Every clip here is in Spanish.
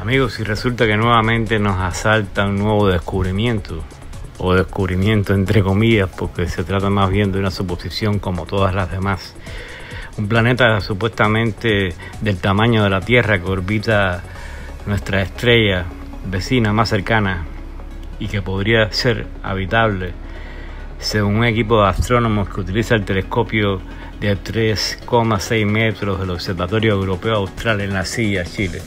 Amigos, si resulta que nuevamente nos asalta un nuevo descubrimiento, o descubrimiento entre comillas, porque se trata más bien de una suposición como todas las demás. Un planeta supuestamente del tamaño de la Tierra que orbita nuestra estrella vecina más cercana y que podría ser habitable, según un equipo de astrónomos que utiliza el telescopio de 3,6 metros del Observatorio Europeo Austral en la Silla, Chile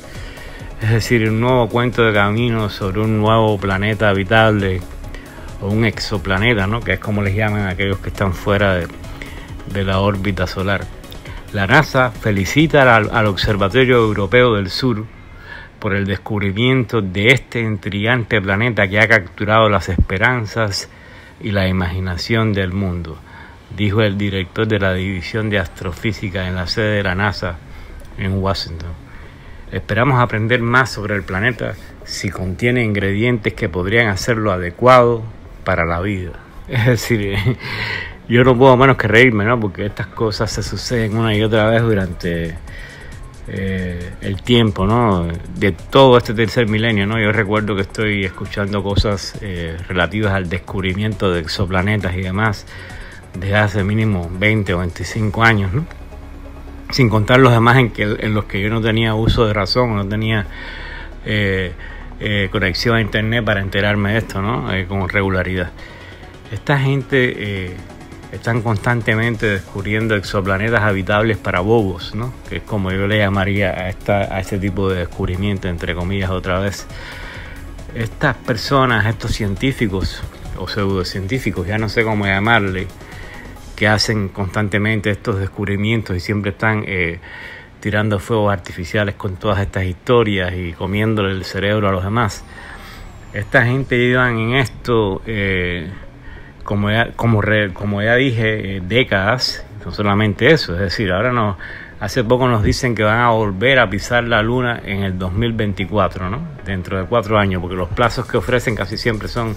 es decir, un nuevo cuento de camino sobre un nuevo planeta habitable o un exoplaneta, ¿no? que es como les llaman aquellos que están fuera de, la órbita solar. La NASA felicita al, al, Observatorio Europeo del Sur por el descubrimiento de este intrigante planeta que ha capturado las esperanzas y la imaginación del mundo, dijo el director de la División de Astrofísica en la sede de la NASA en Washington. Esperamos aprender más sobre el planeta si contiene ingredientes que podrían hacerlo adecuado para la vida. Es decir, yo no puedo menos que reírme, ¿no? Porque estas cosas se suceden una y otra vez durante eh, el tiempo, ¿no? De todo este tercer milenio, ¿no? Yo recuerdo que estoy escuchando cosas eh, relativas al descubrimiento de exoplanetas y demás desde hace mínimo 20 o 25 años, ¿no? Sin contar los demás en, los que yo no tenía uso de razón, no tenía eh, eh, conexión a internet para enterarme de esto, ¿no? Eh, con regularidad. Esta gente están constantemente descubriendo exoplanetas habitables para bobos, ¿no? Que es como yo le llamaría a, a este tipo de descubrimiento, entre comillas, otra vez. Estas personas, estos científicos o pseudocientíficos, ya no sé cómo llamarle, que hacen constantemente estos descubrimientos y siempre están eh, tirando fuegos artificiales con todas estas historias y comiéndole el cerebro a los demás. Esta gente llevan en esto, eh, como, ya, como, como ya dije, eh, décadas, no solamente eso, es decir, ahora no, hace poco nos dicen que van a volver a pisar la luna en el 2024, ¿no? dentro de cuatro años, porque los plazos que ofrecen casi siempre son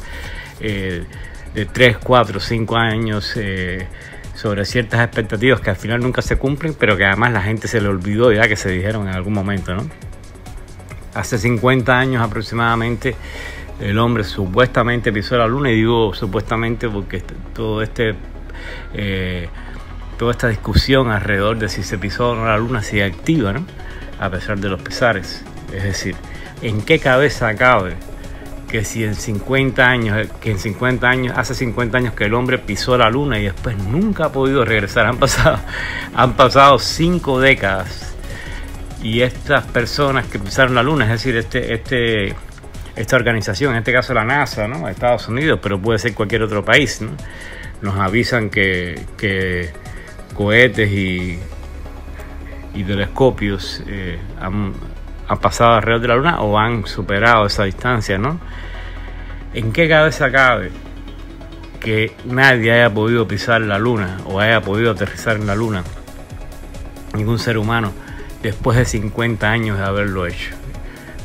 de 3, 4, 5 años eh, sobre ciertas expectativas que al final nunca se cumplen, pero que además la gente se le olvidó ya que se dijeron en algún momento, ¿no? Hace 50 años aproximadamente el hombre supuestamente pisó la luna y digo supuestamente porque todo este eh, toda esta discusión alrededor de si se pisó o no la luna sigue activa, ¿no? A pesar de los pesares. Es decir, ¿en qué cabeza cabe que si en 50 años, que en 50 años, hace 50 años que el hombre pisó la luna y después nunca ha podido regresar, han pasado, han pasado cinco décadas y estas personas que pisaron la luna, es decir, este, este, esta organización, en este caso la NASA, ¿no? Estados Unidos, pero puede ser cualquier otro país, ¿no? nos avisan que, que cohetes y, y telescopios eh, han, han pasado alrededor de la Luna o han superado esa distancia, ¿no? ¿En qué cabeza cabe que nadie haya podido pisar la Luna o haya podido aterrizar en la Luna? Ningún ser humano después de 50 años de haberlo hecho.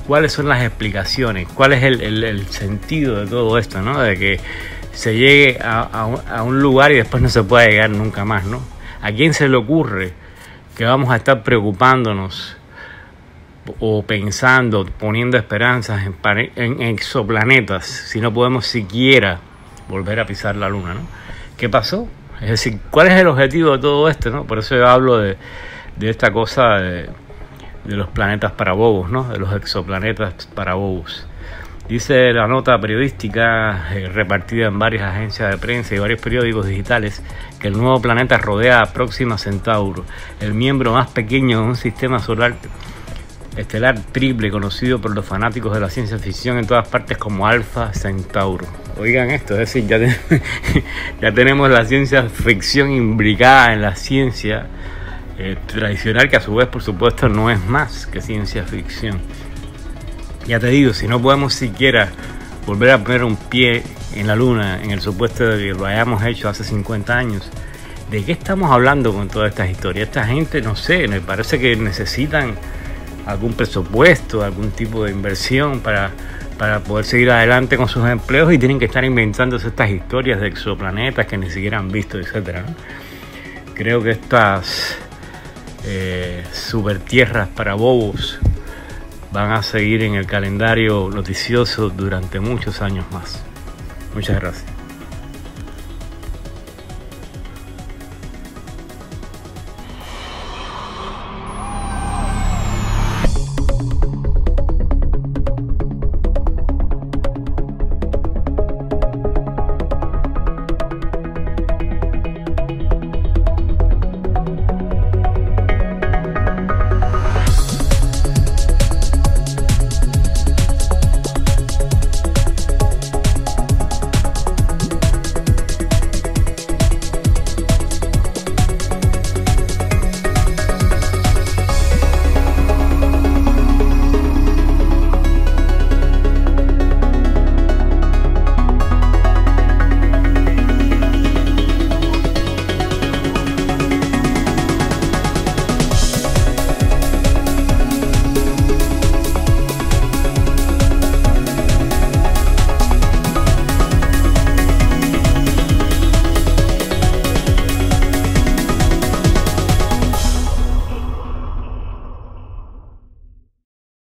¿Cuáles son las explicaciones? ¿Cuál es el, sentido de todo esto, ¿no? De que se llegue a, a un lugar y después no se pueda llegar nunca más, ¿no? ¿A quién se le ocurre que vamos a estar preocupándonos o pensando, poniendo esperanzas en, exoplanetas, si no podemos siquiera volver a pisar la luna, ¿no? ¿Qué pasó? Es decir, ¿cuál es el objetivo de todo esto, no? Por eso yo hablo de, esta cosa de, los planetas para bobos, ¿no? De los exoplanetas para bobos. Dice la nota periodística eh, repartida en varias agencias de prensa y varios periódicos digitales que el nuevo planeta rodea a Próxima Centauro, el miembro más pequeño de un sistema solar estelar triple conocido por los fanáticos de la ciencia ficción en todas partes como Alpha Centauro. Oigan esto, es decir, ya, tenemos la ciencia ficción imbricada en la ciencia eh, tradicional que a su vez por supuesto no es más que ciencia ficción. Ya te digo, si no podemos siquiera volver a poner un pie en la luna en el supuesto de que lo hayamos hecho hace 50 años, ¿de qué estamos hablando con todas estas historias? Esta gente, no sé, me parece que necesitan algún presupuesto, algún tipo de inversión para, para poder seguir adelante con sus empleos y tienen que estar inventándose estas historias de exoplanetas que ni siquiera han visto, etcétera. Creo que estas eh, super tierras para bobos van a seguir en el calendario noticioso durante muchos años más. Muchas gracias.